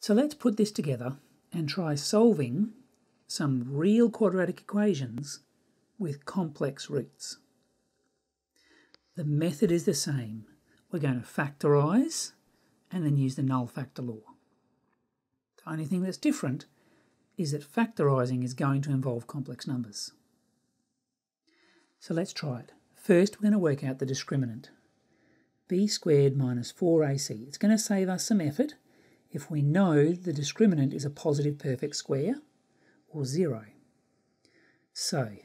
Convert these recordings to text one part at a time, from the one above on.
So let's put this together and try solving some real quadratic equations with complex roots. The method is the same. We're going to factorise and then use the null factor law. The only thing that's different is that factorising is going to involve complex numbers. So let's try it. First, we're going to work out the discriminant. b squared minus 4ac. It's going to save us some effort if we know the discriminant is a positive perfect square or 0. So,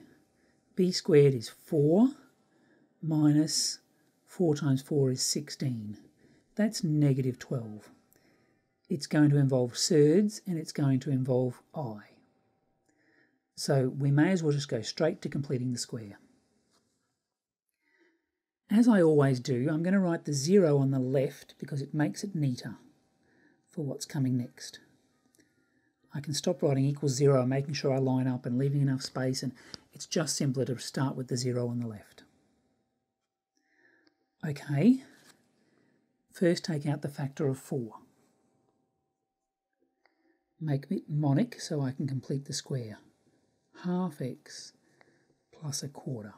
b squared is 4 minus 4 times 4 is 16. That's negative 12. It's going to involve surds and it's going to involve i. So we may as well just go straight to completing the square. As I always do, I'm going to write the 0 on the left because it makes it neater for what's coming next. I can stop writing equals 0, making sure I line up and leaving enough space, and it's just simpler to start with the 0 on the left. Okay, first take out the factor of 4. Make it monic so I can complete the square. Half x plus a quarter.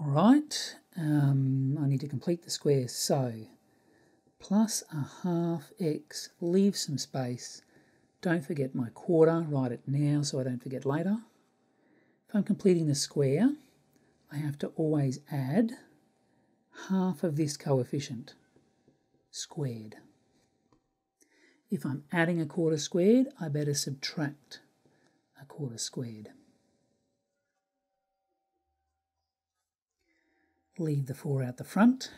All right, um, I need to complete the square, so plus a half x, leave some space. Don't forget my quarter, write it now so I don't forget later. If I'm completing the square, I have to always add half of this coefficient squared. If I'm adding a quarter squared, I better subtract a quarter squared. Leave the 4 out the front.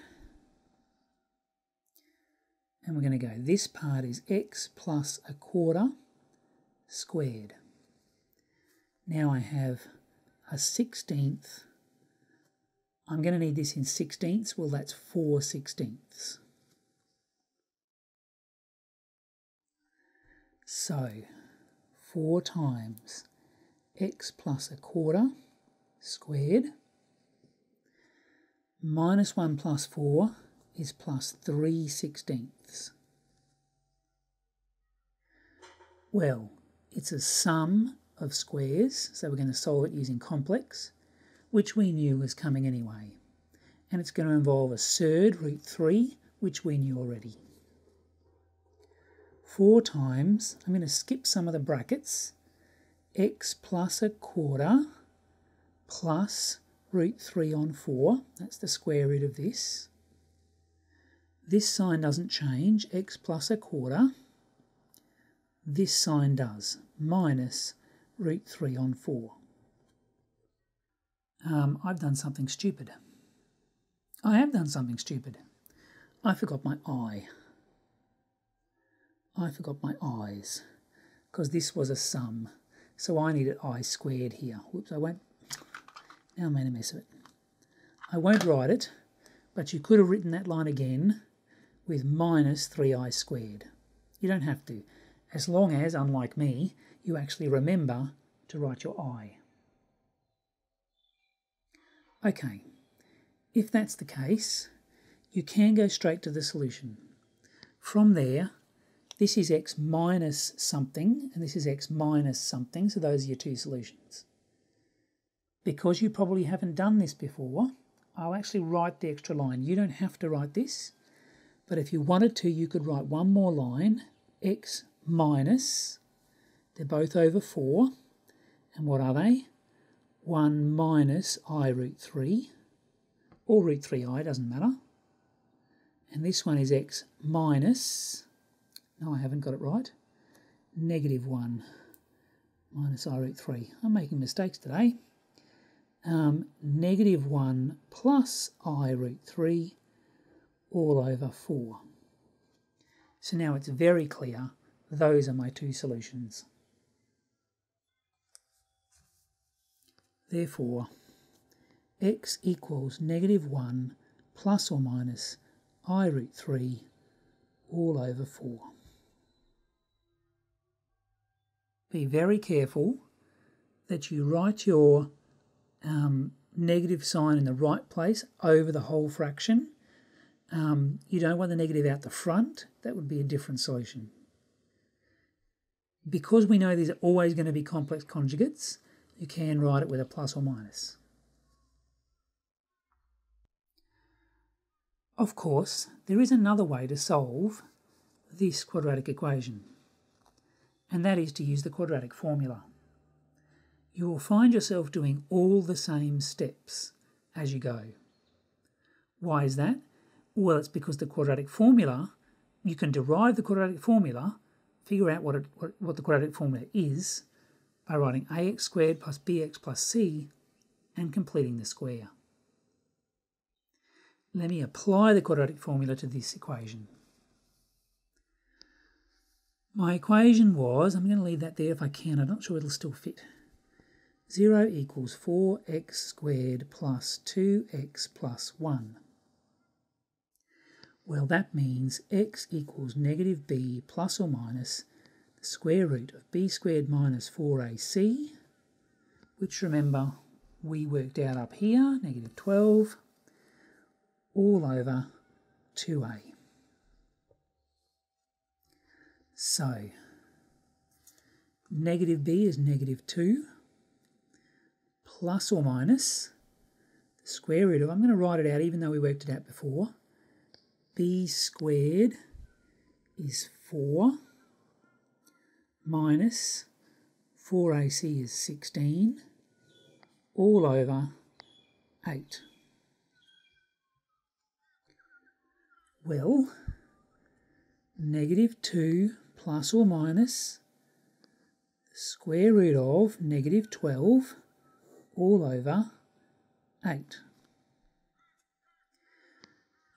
And we're going to go, this part is x plus a quarter squared. Now I have a 16th. I'm going to need this in sixteenths. Well, that's 4 sixteenths. So, 4 times x plus a quarter squared minus 1 plus 4 is plus 3 sixteenths. Well, it's a sum of squares, so we're going to solve it using complex, which we knew was coming anyway. And it's going to involve a third root 3, which we knew already. 4 times, I'm going to skip some of the brackets, x plus a quarter plus root 3 on 4, that's the square root of this. This sign doesn't change, x plus a quarter. This sign does, minus root 3 on 4. Um, I've done something stupid. I have done something stupid. I forgot my i. I forgot my i's, because this was a sum. So I needed i squared here. Whoops, I won't now I made a mess of it. I won't write it, but you could have written that line again with minus 3i squared. You don't have to, as long as, unlike me, you actually remember to write your i. Okay, if that's the case, you can go straight to the solution. From there, this is x minus something, and this is x minus something, so those are your two solutions because you probably haven't done this before, I'll actually write the extra line. You don't have to write this, but if you wanted to, you could write one more line, x minus, they're both over 4, and what are they? 1 minus i root 3, or root 3i, doesn't matter. And this one is x minus, no I haven't got it right, negative 1 minus i root 3. I'm making mistakes today um, negative 1 plus i root 3 all over 4. So now it's very clear those are my two solutions. Therefore, x equals negative 1 plus or minus i root 3 all over 4. Be very careful that you write your um, negative sign in the right place over the whole fraction um, you don't want the negative out the front, that would be a different solution. Because we know these are always going to be complex conjugates, you can write it with a plus or minus. Of course, there is another way to solve this quadratic equation, and that is to use the quadratic formula. You will find yourself doing all the same steps as you go. Why is that? Well, it's because the quadratic formula, you can derive the quadratic formula, figure out what, it, what, what the quadratic formula is, by writing ax squared plus bx plus c and completing the square. Let me apply the quadratic formula to this equation. My equation was, I'm going to leave that there if I can, I'm not sure it'll still fit. 0 equals 4x squared plus 2x plus 1. Well, that means x equals negative b plus or minus the square root of b squared minus 4ac, which remember we worked out up here, negative 12, all over 2a. So, negative b is negative 2 plus or minus the square root of, I'm going to write it out even though we worked it out before, b squared is 4 minus 4ac is 16 all over 8. Well, negative 2 plus or minus square root of negative 12 all over 8.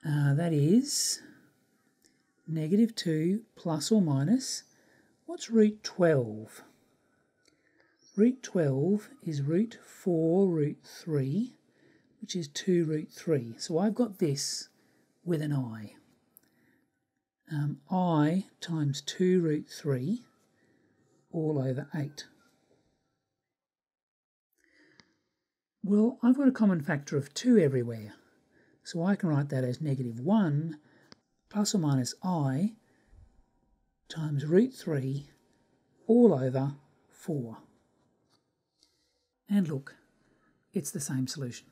Uh, that is negative 2 plus or minus, what's root 12? Root 12 is root 4 root 3, which is 2 root 3. So I've got this with an i um, i times 2 root 3 all over 8. Well, I've got a common factor of 2 everywhere, so I can write that as negative 1 plus or minus i times root 3 all over 4. And look, it's the same solution.